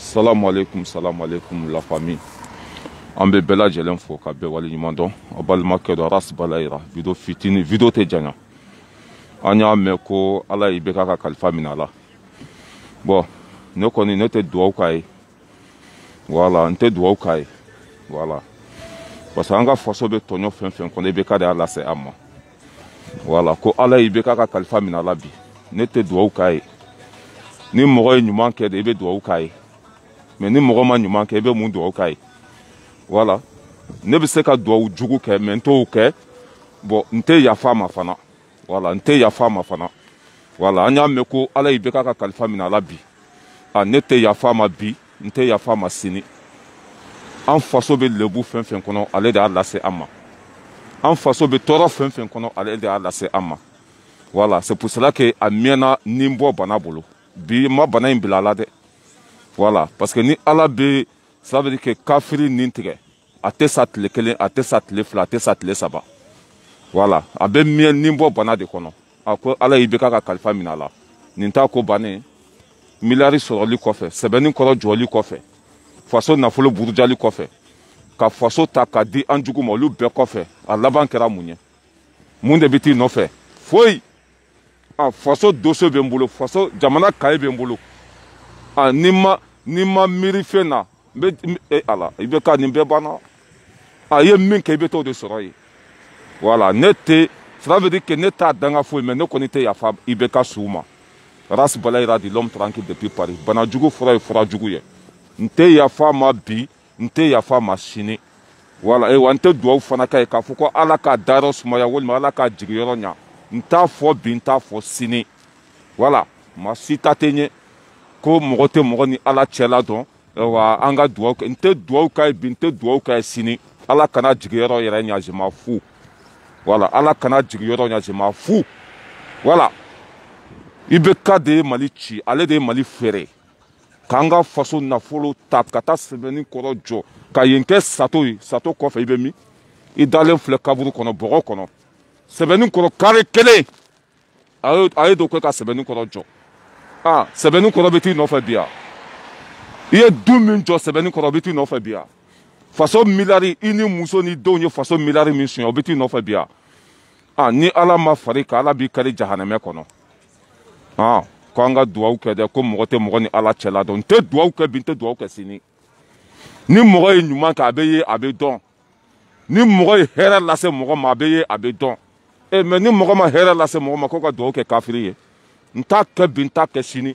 salamu aleykum salamu aleykum la famille an bɛ bɛɛ lajɛlen fo ka bɛɛ wale ɲuman dɔn a balimakɛ dɔ aras balayira video fitini video tɛ janya an y'a mɛn ko ala y'i bɛ k'a ka kalifa minɛ a la bɔn ne kɔni ne tɛ duwawu k'a ye wala n tɛ duwawu k'a ye wala parce que an ka faso bɛ tɔɲɔ fɛn fɛn kɔnɔ i bɛ ka de y'a lase an ma wala ko ala y'i bɛ k'a ka kalifa minɛ a la bi ne tɛ dugawu k'a ye ni mɔgɔ ye ɲuman kɛ de i bɛ dugawu k'a ye mɛ ni mɔgɔ ma ɲuman kɛ i bɛ mun dugawu k'a ye wala ne bɛ se ka dugawu jugu kɛ mɛ n t'o kɛ bɔn n tɛ yafa a ma fana wala n tɛ yafa a ma fana wala an y'a mɛn ko ala y'i bɛ k'a ka kalifa minɛ a la bi a ne tɛ yafa a ma bi n tɛ yafa ma sini an faso bɛ lebu fɛn fɛn kɔnɔ ale de y'a lase an ma an faso bɛ tɔɔrɔ fɛn fɛn kɔnɔ ale de y'a lase an ma wala c'est pour cela que a mɛnna ni n bɔ bana bolo bi ma bana in bila a la dɛ wala parce que ni ala bɛ ça veut dire que kafiri nin tigɛ a tɛ sa tile kelen a tɛ sa tile fila a tɛ sa tile saba wala a bɛ miɲɛ ni bɔ bana de kɔnɔ a ko ala y'i bɛ k'a ka kalifa minɛ a la nin t'a ko bannen miliyari sɔrɔli kɔfɛ sɛbɛnni kɔrɔ jɔli kɔfɛ faso nafolo burujali kɔfɛ ka faso ta ka di an jugu ma olu bɛɛ kɔfɛ a laban kɛra mun ye mun de bɛ t'i nɔfɛ foyi a faso doso bɛ n bolo faso jamana kaye bɛ n bolo a ni ma ni ma miiri fɛn na n bɛ e ala i bɛ ka nin bɛɛ banna a ye min kɛ i bɛ t'o de sɔrɔ yen wala ne tɛ sira bɛ di ke ne t'a danga foyi mɛ ne kɔni tɛ yafa i bɛ ka suw ma ras balayira di l'homme tranquille depuis paris bana jugu fura ye fura jugu ye n tɛ yafa ma bi n tɛ yafa a ma sini wala e wa n tɛ duwawu fana k'a ye k'a fɔ ko ala k'a dayɔrɔ sumaya walima ala k'a jigiyɔrɔ ɲa n t'a fɔ bi n t'a fɔ sini wala ma si ta tɛ ɲɛ ko mɔgɔ tɛ mɔgɔ ni ala cɛla dɔn wa an ka duwawu kɛ n tɛ duwawu k'a ye bi n tɛ duwawu k'a ye sini ala kana jigiyɔrɔ yɛrɛ ɲa je m'en fous wala ala kana jigiyɔrɔ ɲa je m'en fous wala i bɛ ka de ye mali ci ale de ye mali feere k'an ka faso nafolo ta ka taa sɛbɛnni kɔrɔ jɔ ka yen kɛ sato ye sato kɔfɛ i bɛ min i dalen filɛ kaburu kɔnɔ bɔgɔ kɔnɔ sɛbɛnni kɔrɔ kari kelen a ye dɔ kɛ ka sɛbɛnni kɔrɔ jɔ aa sɛbɛnni kɔrɔ bɛ t'i nɔfɛ bi yan i ye du min jɔ sɛbɛnni kɔrɔ o bɛ t'i nɔfɛ bi yan faso miliyari i ni muso ni denw ye faso miliyari min suɲɛ o bɛ t'i nɔfɛ bi yan aa ni ala ma fari ka ala b'i kari jahanamɛ kɔnɔ ko an ka dugawu kɛ dɛ ko mɔgɔ tɛ mɔgɔ ni ala cɛla dɔn n tɛ dugawu kɛ bi n tɛ dugawu kɛ sini ni mɔgɔ ye ɲuman kɛ a bɛ ye a bɛ dɔn ni mɔgɔ ye hɛrɛ lase mɔgɔ ma a bɛ ye a bɛ dɔn e eh, mɛ ni mɔgɔ ma hɛrɛ lase mɔgɔ ma ko ka dugawu kɛ kafiri ye n t'a kɛ bi n t'a kɛ sini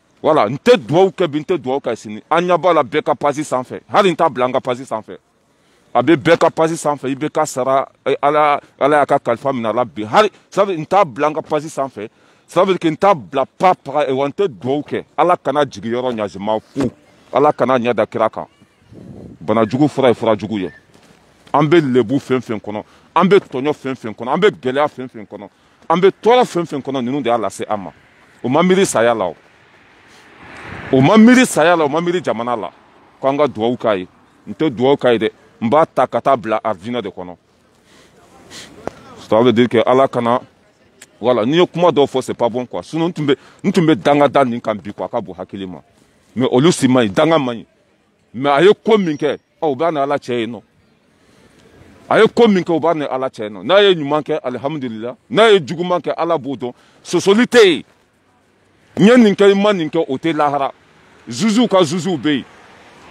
wala n tɛ duwawu kɛ bi n tɛ duwawu kɛ sini an ɲɛ b'a la bɛɛ ka pasi sanfɛ hali n t'a bila an ka pasi sanfɛ a bɛ bɛɛ ka pasi sanfɛ i bɛ ka sara eh, ala ala y'a ka kalifa minɛ a la bi hali sabu n t'a bila n ka pasi sanfɛ sabu ke n t'a bila pa paga eh, wa n tɛ duwawu kɛ ala kana jigi yɔrɔ ɲazima fu ala kana ɲɛ da kira kan bana jugu fura ye fura jugu ye an bɛ lebu fɛn fɛn kɔnɔ an bɛ tɔɲɔ fɛn fɛn kɔnɔ an bɛ gɛlɛya fɛn fɛn kɔnɔ an bɛ tɔɔrɔ fɛn fɛn kɔnɔ ninnu de y'a lase an ma o ma miiri saya la o o ma miiri saya la o ma miiri jamana la ko an ka dugawu k'a ye n tɛ dugawu k'a ye dɛ n b'a ta ka taa bila arijinɛ de kɔnɔ ça veut dire que ala kana wala n'i ye kuma dɔw fɔ c'est pas bon quoi sinon n tun bɛ n tun bɛ dangada nin kan bi quoi a ka bon hakili ma mais olu si man ɲi danga man ɲi mɛ a ye ko min kɛ o b'a ni ala cɛ ye nɔ a ye ko min kɛ o b'a ni ala cɛ ye nɔ n'a ye ɲuman kɛ alihamudulila n'a ye juguman kɛ ala b'o dɔn sosoli tɛ yen n ye nin kɛ i ma nin kɛ o tɛ lahara zuzuw ka zuzuw bɛ yen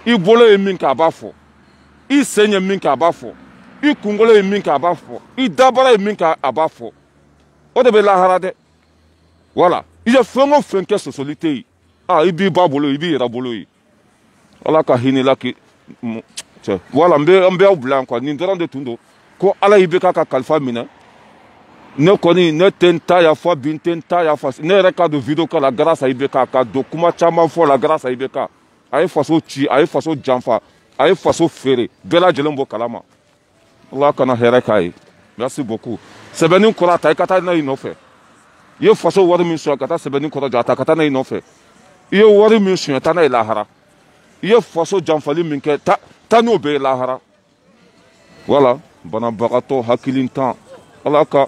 i bolo ye min kɛ a b'a fɔ i sen ye min kɛ a b'a fɔ i kunkolo ye min kɛ a b'a fɔ i dabara ye min kɛ a b'a fɔ o de bɛ lahara dɛ wala i ye fɛn o fɛn kɛ sosoli tɛ yen aa i b'i ba bolo i b'i yɛrɛ bolo ye ala ka hinɛla ki cɛ wala n bɛ n bɛ aw bila yan kuwa nin dɔrɔn de tun don ko ala y'i bɛ k'a ka kalifa minɛ ne kɔni ne tɛ n ta yafa bi n tɛ n ta yafa ne yɛrɛ ka don video kɛ la grâce à IBK ka don kuma caman fɔ la grâce à IBK a ye faso ci a ye faso janfa a ye faso feere bɛɛ lajɛlen b'o kalama ala kana hɛrɛ k'a ye merci beaucoup sɛbɛnni kɔrɔ a ta i ka taa n'a ye nɔfɛ i ye faso wari min sonya ka taa sɛbɛnni kɔrɔ jɔ a ta ka taa n'a ye nɔfɛ i ye wari min sonya taa n'a ye lahara i ye faso janfali min kɛ ta taa n'o bɛɛ ye lahara wala banabagatɔ hakili tan ala ka